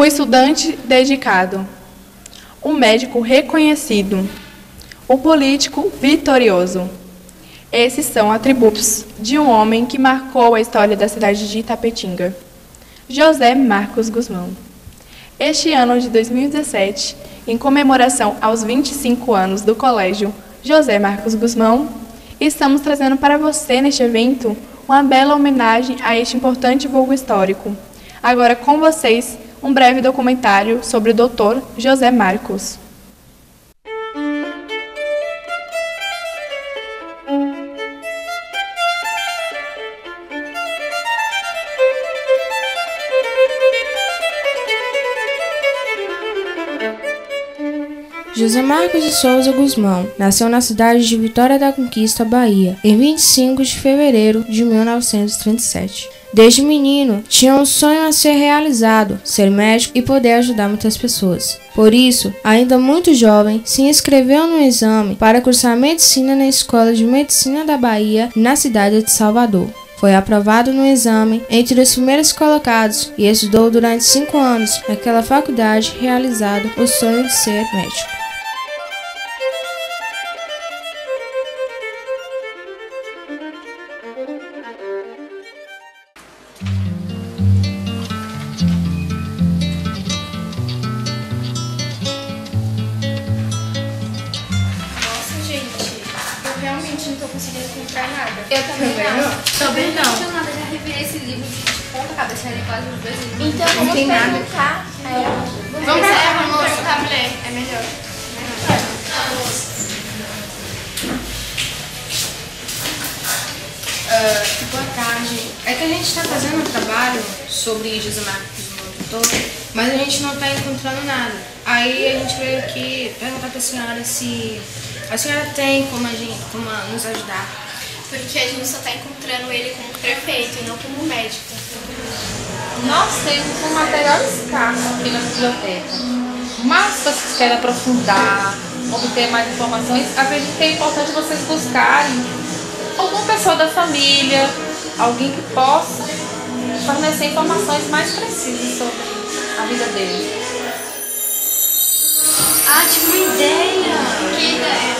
o estudante dedicado, o médico reconhecido, o político vitorioso. Esses são atributos de um homem que marcou a história da cidade de Itapetinga, José Marcos Guzmão. Este ano de 2017, em comemoração aos 25 anos do Colégio José Marcos Guzmão, estamos trazendo para você neste evento uma bela homenagem a este importante vulgo histórico. Agora com vocês, um breve documentário sobre o Dr. José Marcos. José Marcos de Souza Guzmão nasceu na cidade de Vitória da Conquista, Bahia, em 25 de fevereiro de 1937. Desde menino, tinha um sonho a ser realizado, ser médico e poder ajudar muitas pessoas. Por isso, ainda muito jovem, se inscreveu no exame para cursar medicina na Escola de Medicina da Bahia, na cidade de Salvador. Foi aprovado no exame entre os primeiros colocados e estudou durante cinco anos naquela faculdade, realizado o sonho de ser médico. Eu também não. Também não. Não nada, já revirei esse livro de ponta cabeça, já li quase os dois livros. Então vamos tem nada. perguntar a ela. Vamos perguntar, vamos perguntar a mulher, é melhor. Uh, boa tarde. É que a gente está fazendo um trabalho sobre José Marcos Doutor, mas a gente não está encontrando nada. Aí a gente veio aqui perguntar para a senhora se a senhora tem como, a gente, como nos ajudar. Porque a gente só está encontrando ele como prefeito e não como médico. Nós temos um material escasso aqui na biblioteca. Mas se vocês querem aprofundar, obter mais informações, acredito que é importante vocês buscarem alguma pessoa da família, alguém que possa fornecer informações mais precisas sobre a vida dele. Ah, tive uma ideia! Que ideia?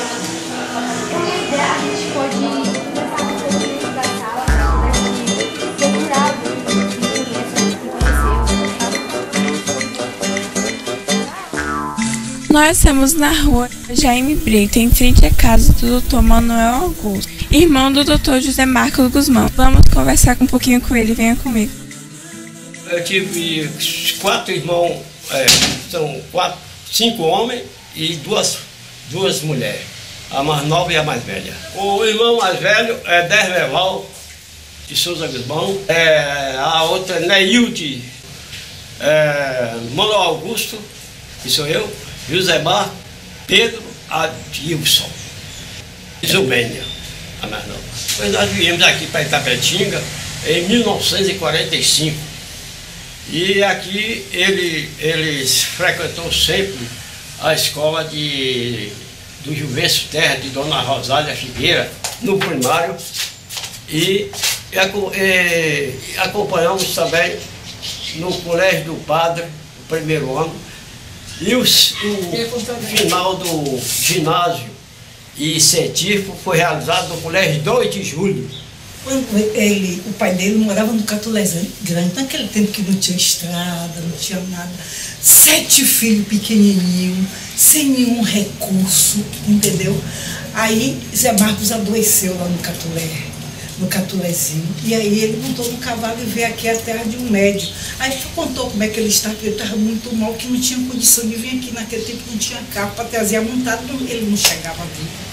Uma ideia, a gente pode conversar com o presidente da sala procurar aconteceu. Nós estamos na rua Jaime Brito, em frente à casa do Dr. Manuel Augusto, irmão do Dr. José Marcos Guzmão. Vamos conversar um pouquinho com ele, venha comigo. Eu tive quatro irmãos, é, são quatro, cinco homens e duas, duas mulheres, a mais nova e a mais velha. O irmão mais velho é Dermeval de Souza Guzmão, é, a outra é Neilde é, Manuel Augusto, que sou eu, José Bar, Pedro Adilson, Zubênia, a mais nova. Pois nós viemos aqui para Itapetinga em 1945. E aqui ele, ele frequentou sempre a escola de, do Juvencio Terra, de Dona Rosália Figueira, no primário. E, e, e acompanhamos também no Colégio do Padre, o primeiro ano. E o, o final do ginásio e científico foi realizado no Colégio 2 de Julho. Quando ele, o pai dele morava no Catulé Grande, naquele tempo que não tinha estrada, não tinha nada. Sete filhos pequenininhos, sem nenhum recurso, entendeu? Aí Zé Marcos adoeceu lá no Catulé, no Catulézinho. E aí ele montou no cavalo e veio aqui à terra de um médico. Aí contou como é que ele estava, ele estava muito mal, que não tinha condição de vir aqui naquele tempo, não tinha carro para trazer montado, ele não chegava vivo.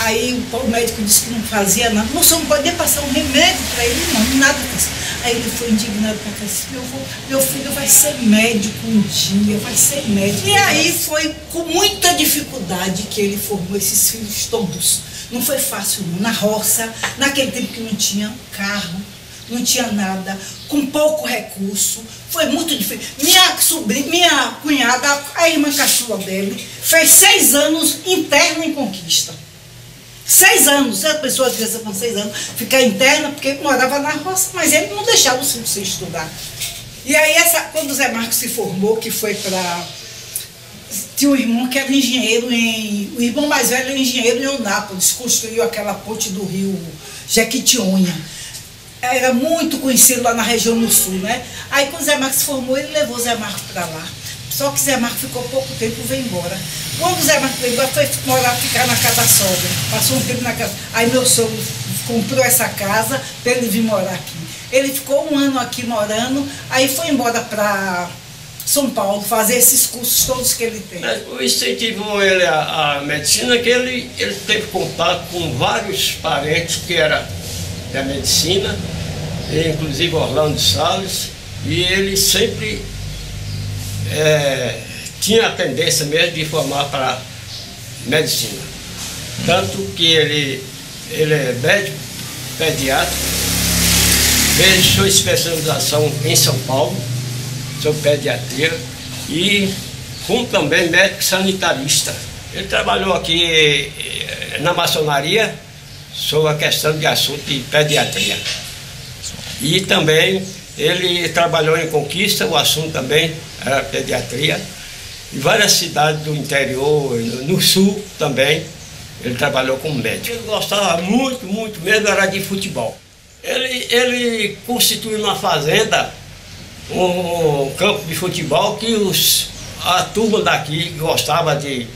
Aí o médico disse que não fazia nada. Não, não podia passar um remédio para ele, não, nada disso. Aí ele foi indignado para cá disse, meu, meu filho vai ser médico um dia, vai ser médico. E aí foi com muita dificuldade que ele formou esses filhos todos. Não foi fácil, não. Na roça, naquele tempo que não tinha carro, não tinha nada, com pouco recurso. Foi muito difícil. Minha sobrinha, minha cunhada, a irmã caçula dele, fez seis anos interna em conquista. Seis anos, a pessoa criança com seis anos, ficar interna, porque morava na roça, mas ele não deixava os filhos sem estudar. E aí, essa, quando o Zé Marcos se formou, que foi para. Tinha um irmão que era engenheiro em. O irmão mais velho era engenheiro em Eunápolis, construiu aquela ponte do rio Jequitinhonha. Era muito conhecido lá na região no sul, né? Aí quando o Zé Marcos se formou, ele levou o Zé Marcos para lá. Só que Zé Marcos ficou pouco tempo e veio embora. Quando Zé Marcos veio embora, foi morar, ficar na casa da sogra. Passou um tempo na casa. Aí meu sogro comprou essa casa para ele vir morar aqui. Ele ficou um ano aqui morando, aí foi embora para São Paulo fazer esses cursos todos que ele tem. É, o incentivou ele à medicina que ele, ele teve contato com vários parentes que era da medicina, inclusive Orlando Salles, e ele sempre é, tinha a tendência mesmo de formar para medicina. Tanto que ele, ele é médico, pediatra, fez sua especialização em São Paulo, sobre pediatria, e como também médico sanitarista. Ele trabalhou aqui eh, na maçonaria sobre a questão de assunto de pediatria. E também ele trabalhou em Conquista, o assunto também era pediatria. Em várias cidades do interior, no sul também, ele trabalhou como médico. Ele gostava muito, muito mesmo, era de futebol. Ele, ele constituiu uma fazenda, um campo de futebol que os, a turma daqui gostava de,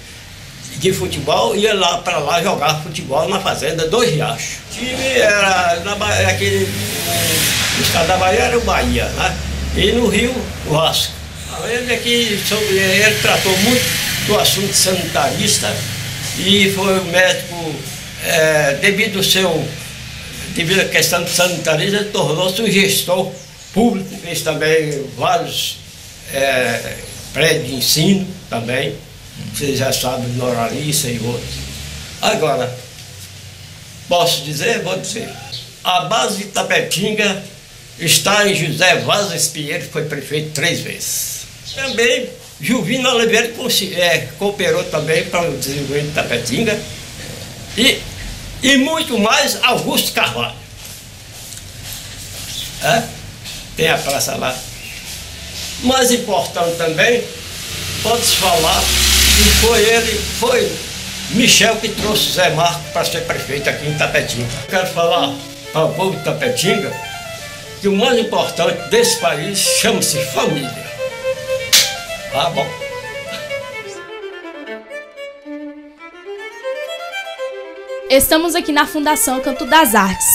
de futebol, ia lá para lá jogar futebol na fazenda Dois Riachos. O time era na, aquele, no estado da Bahia era o Bahia, né? E no Rio, o Vasco. Ele aqui sobre ele tratou muito do assunto sanitarista e foi o médico, é, devido ao seu, devido à questão sanitarista, tornou-se um gestor público, fez também vários é, prédios de ensino também, vocês já sabem, Noralista e outros. Agora, posso dizer? Vou dizer. A base de Tapetinga está em José Vaz Espinheiro, foi prefeito três vezes. Também Juvino Oliveira é, cooperou também para o desenvolvimento de Tapetinga. E, e muito mais Augusto Carvalho. É? Tem a praça lá. Mais importante também, pode-se falar que foi ele, foi Michel que trouxe Zé Marco para ser prefeito aqui em Tapetinga. Quero falar para o povo de Tapetinga que o mais importante desse país chama-se família. Ah, bom. Estamos aqui na Fundação Canto das Artes,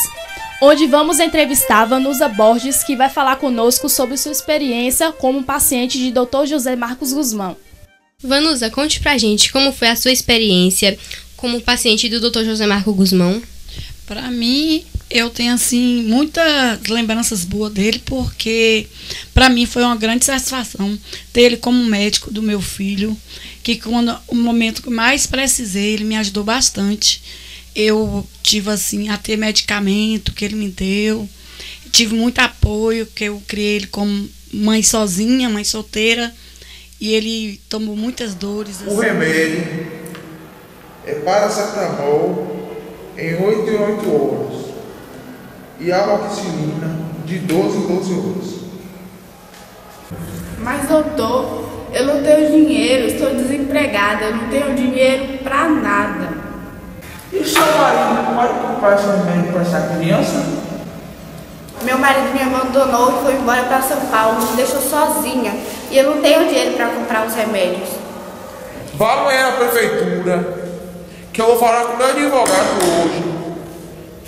onde vamos entrevistar Vanusa Borges, que vai falar conosco sobre sua experiência como paciente de Dr. José Marcos Guzmão. Vanusa, conte pra gente como foi a sua experiência como paciente do Dr. José Marcos Guzmão. Para mim, eu tenho assim muitas lembranças boas dele porque para mim foi uma grande satisfação ter ele como médico do meu filho que quando o momento que mais precisei ele me ajudou bastante eu tive assim a ter medicamento que ele me deu tive muito apoio que eu criei ele como mãe sozinha mãe solteira e ele tomou muitas dores assim. o remédio é paracetamol em 8 em 8 horas e amoxicilina de 12 em 12 horas. Mas doutor, eu não tenho dinheiro, estou desempregada, eu não tenho dinheiro para nada. E seu marido pode comprar esse remédio para essa criança? Meu marido me abandonou e foi embora para São Paulo, me deixou sozinha. E eu não tenho dinheiro para comprar os remédios. Vá amanhã à prefeitura, que eu vou falar com o meu advogado hoje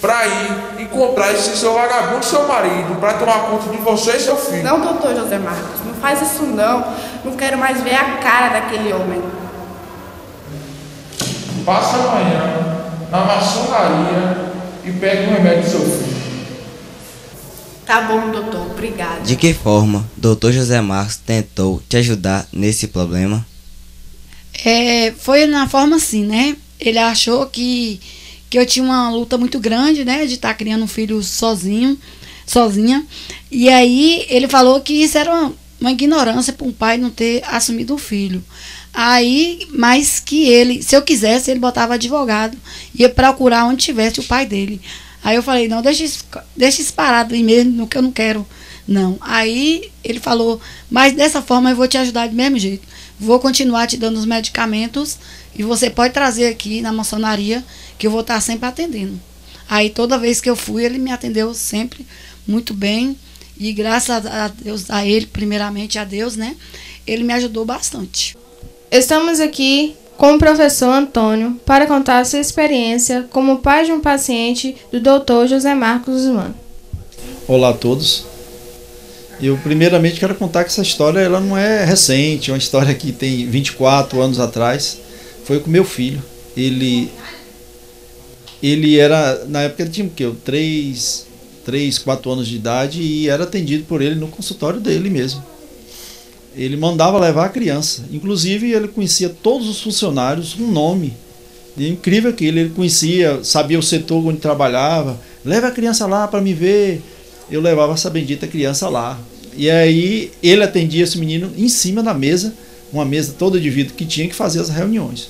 para ir encontrar esse seu vagabundo, seu marido, para tomar conta de você e seu filho. Não, doutor José Marcos, não faz isso não. Não quero mais ver a cara daquele homem. Passa amanhã na maçonaria e pegue um remédio do seu filho. Tá bom, doutor, obrigado. De que forma doutor José Marcos tentou te ajudar nesse problema? É, foi na forma assim, né? Ele achou que que eu tinha uma luta muito grande, né, de estar tá criando um filho sozinho, sozinha. E aí ele falou que isso era uma, uma ignorância para um pai não ter assumido o filho. Aí, mas que ele, se eu quisesse, ele botava advogado, ia procurar onde tivesse o pai dele. Aí eu falei, não, deixa isso, deixa isso parado aí mesmo, que eu não quero Não. Aí ele falou, mas dessa forma eu vou te ajudar do mesmo jeito. Vou continuar te dando os medicamentos e você pode trazer aqui na maçonaria que eu vou estar sempre atendendo. Aí toda vez que eu fui, ele me atendeu sempre muito bem. E graças a Deus, a ele, primeiramente a Deus, né? Ele me ajudou bastante. Estamos aqui com o professor Antônio para contar sua experiência como pai de um paciente do Dr. José Marcos Guzmán. Olá a todos. Eu primeiramente quero contar que essa história ela não é recente, é uma história que tem 24 anos atrás. Foi com meu filho. Ele ele era na época ele tinha o quê? 3 3, 4 anos de idade e era atendido por ele no consultório dele mesmo. Ele mandava levar a criança. Inclusive ele conhecia todos os funcionários, um nome. E é incrível que ele, ele conhecia, sabia o setor onde trabalhava. Leva a criança lá para me ver eu levava essa bendita criança lá. E aí ele atendia esse menino em cima da mesa, uma mesa toda de vidro que tinha que fazer as reuniões.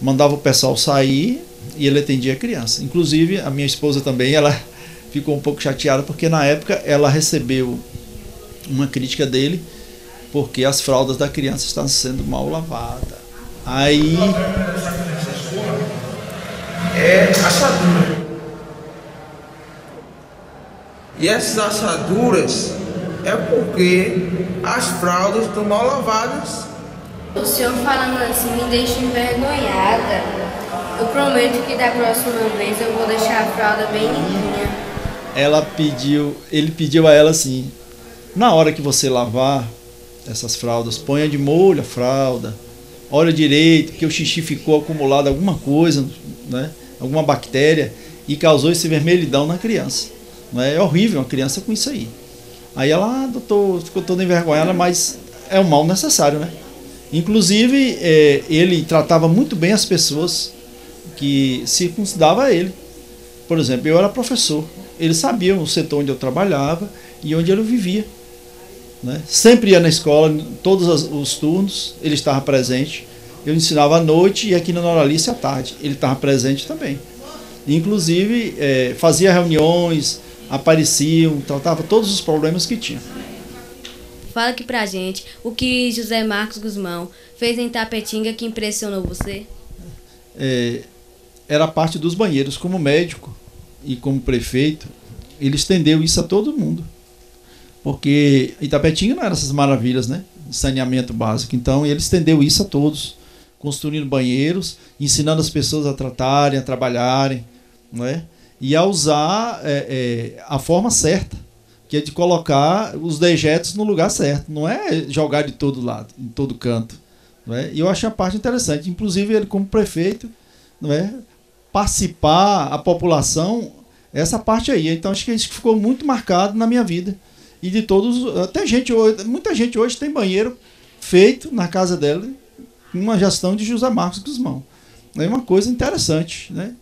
Mandava o pessoal sair e ele atendia a criança. Inclusive a minha esposa também, ela ficou um pouco chateada porque na época ela recebeu uma crítica dele porque as fraldas da criança estavam sendo mal lavadas. Aí é assadura. E essas assaduras é porque as fraldas estão mal lavadas. O senhor falando assim me deixa envergonhada. Eu prometo que da próxima vez eu vou deixar a fralda bem limpinha. Ela pediu, ele pediu a ela assim: na hora que você lavar essas fraldas, ponha de molho a fralda, olha direito, porque o xixi ficou acumulado alguma coisa, né? Alguma bactéria e causou esse vermelhidão na criança. É horrível uma criança com isso aí. Aí ela, ah, doutor, ficou toda envergonhada, mas é um mal necessário, né? Inclusive, é, ele tratava muito bem as pessoas que circuncidavam ele. Por exemplo, eu era professor. Ele sabia o setor onde eu trabalhava e onde eu vivia. Né? Sempre ia na escola, todos os turnos, ele estava presente. Eu ensinava à noite e aqui na Noralice à tarde. Ele estava presente também. Inclusive, é, fazia reuniões, apareciam, tratava todos os problemas que tinha. Fala aqui pra gente o que José Marcos Guzmão fez em Tapetinga que impressionou você. É, era parte dos banheiros. Como médico e como prefeito, ele estendeu isso a todo mundo. Porque Itapetinga não era essas maravilhas, né? Saneamento básico. Então ele estendeu isso a todos, construindo banheiros, ensinando as pessoas a tratarem, a trabalharem, não é? E a usar é, é, a forma certa, que é de colocar os dejetos no lugar certo, não é jogar de todo lado, em todo canto. Não é? E eu achei a parte interessante, inclusive ele como prefeito, não é? participar a população, essa parte aí. Então acho que isso ficou muito marcado na minha vida. E de todos, até gente hoje, muita gente hoje tem banheiro feito na casa dela, uma gestão de José Marcos Guzmão. É uma coisa interessante, né?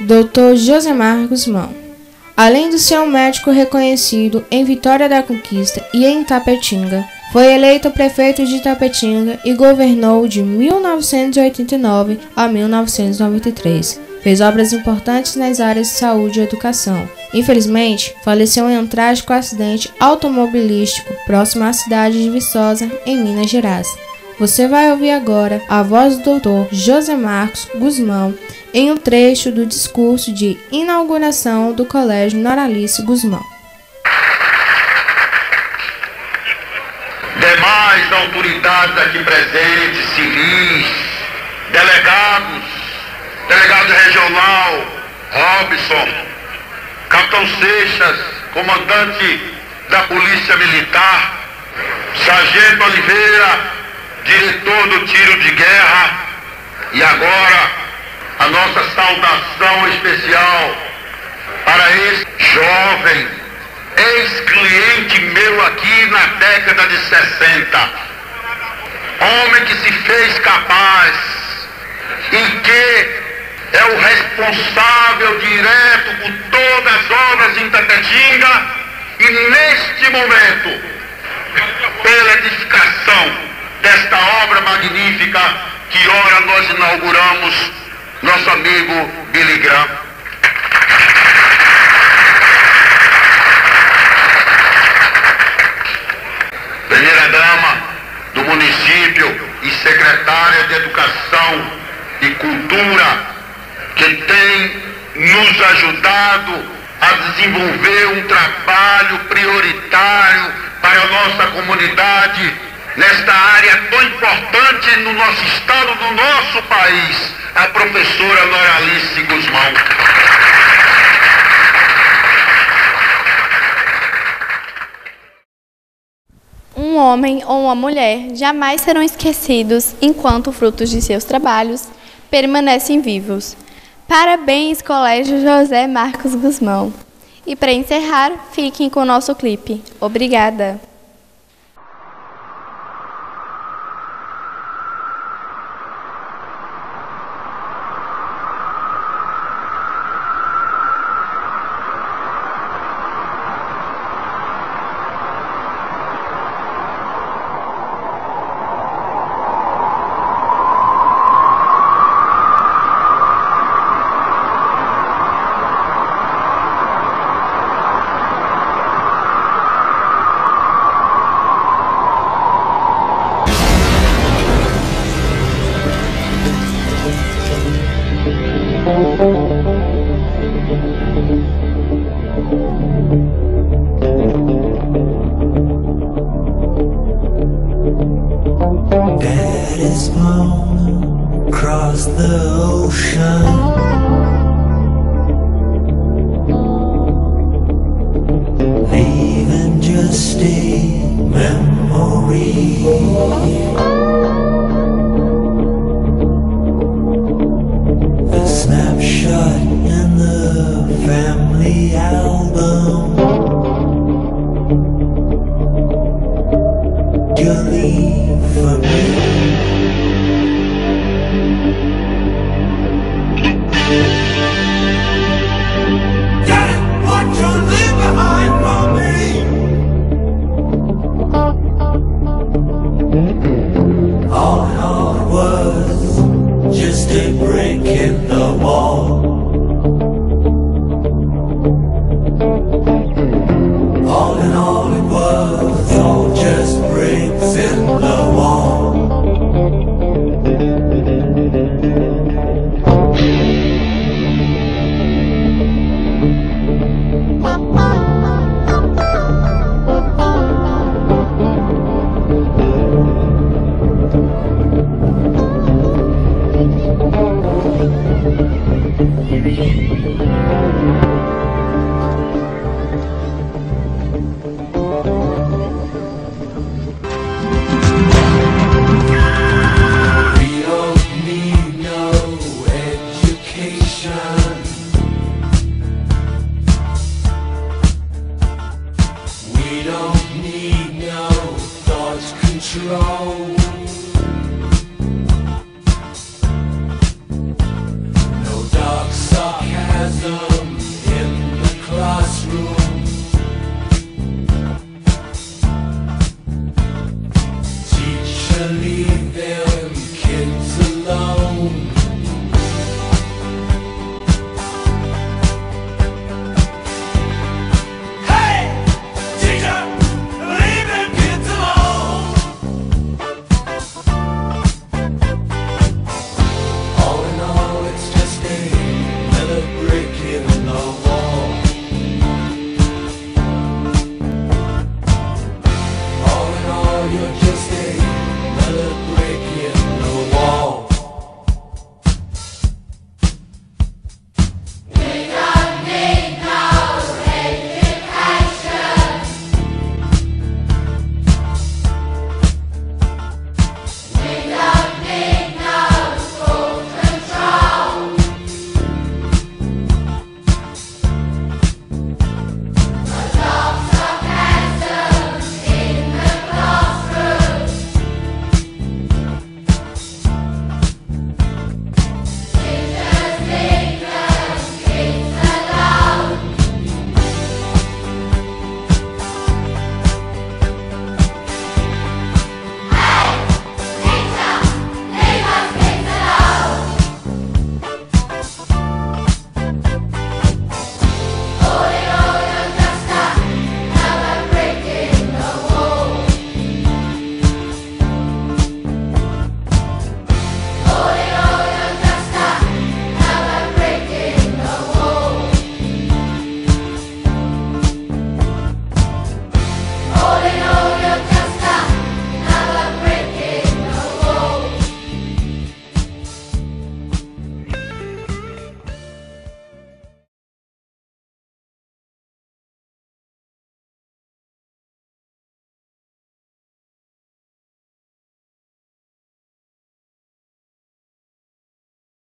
Dr. Josemar Guzmão. Além de ser um médico reconhecido em Vitória da Conquista e em Tapetinga, foi eleito prefeito de Tapetinga e governou de 1989 a 1993. Fez obras importantes nas áreas de saúde e educação. Infelizmente, faleceu em um trágico acidente automobilístico próximo à cidade de Viçosa, em Minas Gerais. Você vai ouvir agora a voz do Dr. José Marcos Guzmão em um trecho do discurso de inauguração do Colégio Noralice Guzmão. Demais autoridades aqui presentes, civis, delegados, delegado regional, Robson, capitão Seixas, comandante da Polícia Militar, sargento Oliveira, diretor do tiro de guerra, e agora a nossa saudação especial para esse jovem, ex-cliente meu aqui na década de 60. Homem que se fez capaz e que é o responsável direto por todas as obras em Tapetinga e neste momento, pela edificação desta obra magnífica que ora nós inauguramos, nosso amigo Billy Graham. Primeira dama do município e secretária de Educação e Cultura, que tem nos ajudado a desenvolver um trabalho prioritário para a nossa comunidade nesta área tão importante no nosso estado, no nosso país, a professora Noralice Guzmão. Um homem ou uma mulher jamais serão esquecidos enquanto frutos de seus trabalhos permanecem vivos. Parabéns, Colégio José Marcos Guzmão. E para encerrar, fiquem com o nosso clipe. Obrigada. We.